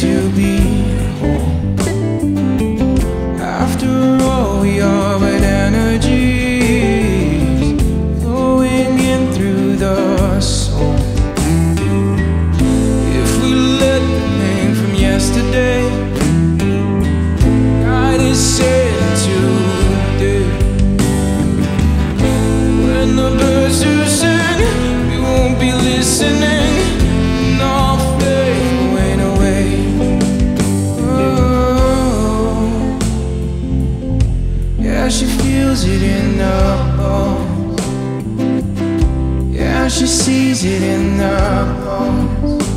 to be in the bones. Yeah, she sees it in the bones.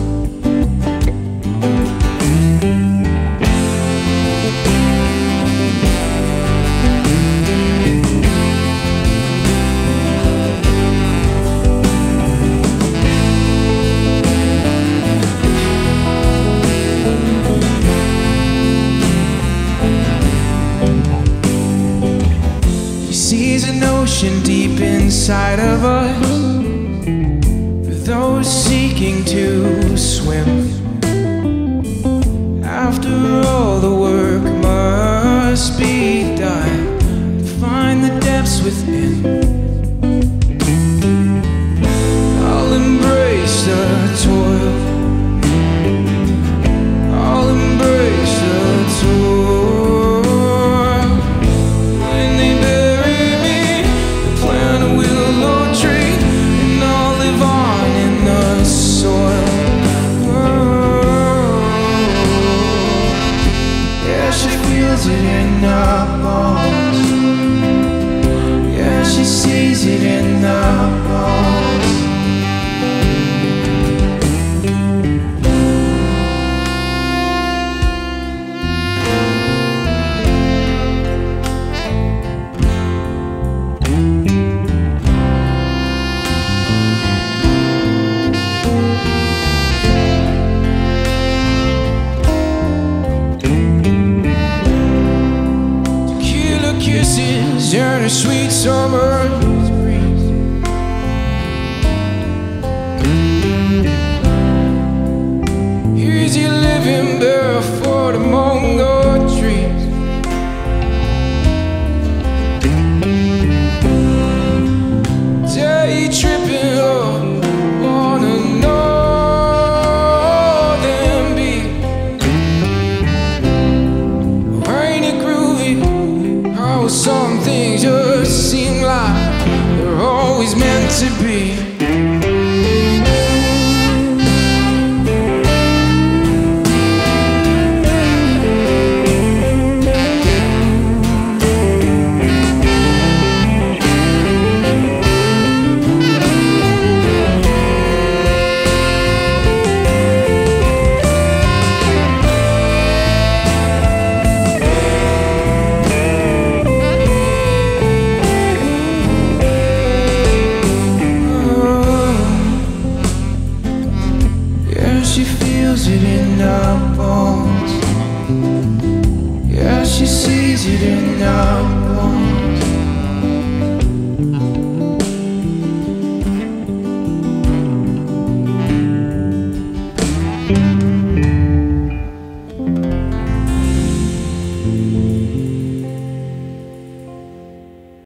Ocean deep inside of us for those seeking to swim. After all, the work must be done to find the depths within. Feels it in her bones. Yeah, she sees it in the bones. A sweet summer some things just seem like they're always meant to be. She feels it in her bones. Yeah, she sees it in her bones.